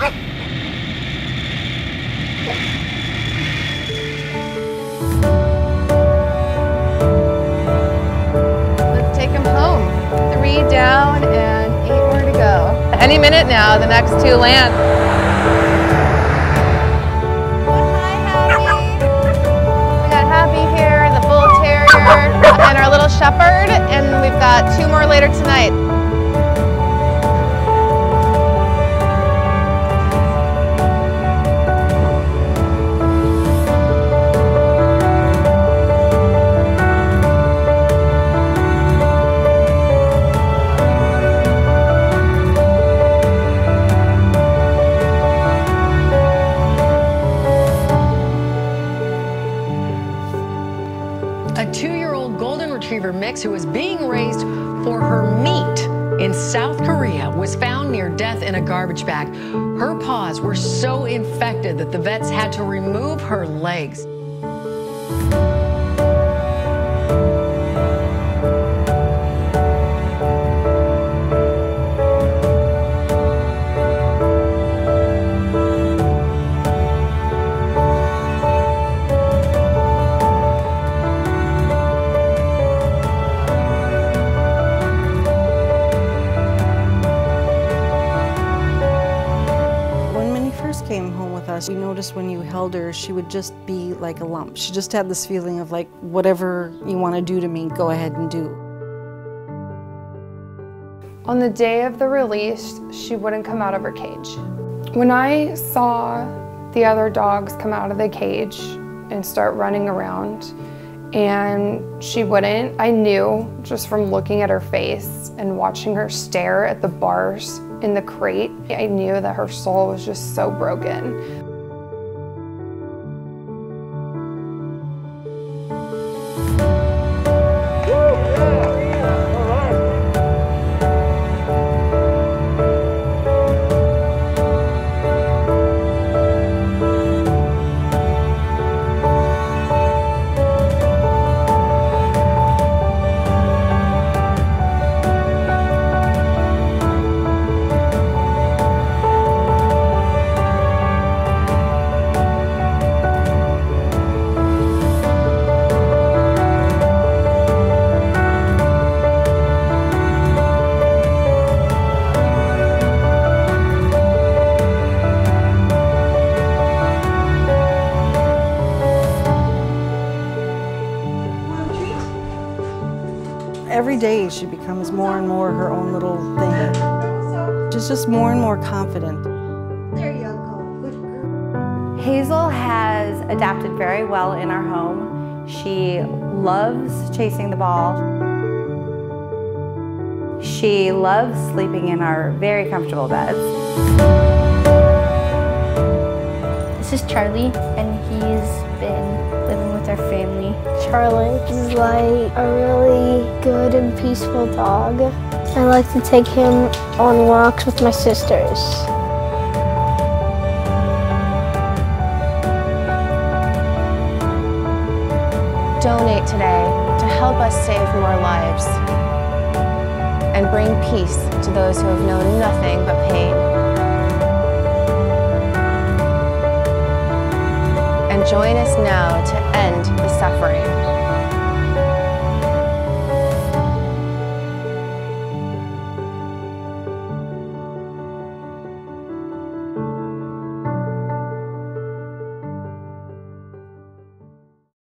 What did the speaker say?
Let's take them home. Three down and eight more to go. Any minute now, the next two land. Retriever mix who was being raised for her meat in South Korea was found near death in a garbage bag. Her paws were so infected that the vets had to remove her legs. Came home with us, we noticed when you held her, she would just be like a lump. She just had this feeling of like, whatever you want to do to me, go ahead and do. On the day of the release, she wouldn't come out of her cage. When I saw the other dogs come out of the cage and start running around, and she wouldn't, I knew just from looking at her face and watching her stare at the bars in the crate, I knew that her soul was just so broken. Every day she becomes more and more her own little thing. She's just more and more confident. There you go. Good girl. Hazel has adapted very well in our home. She loves chasing the ball. She loves sleeping in our very comfortable beds. This is Charlie, and he's been living our family. Charlie is like a really good and peaceful dog. I like to take him on walks with my sisters. Donate today to help us save more lives and bring peace to those who have known nothing but pain. Join us now to end the suffering.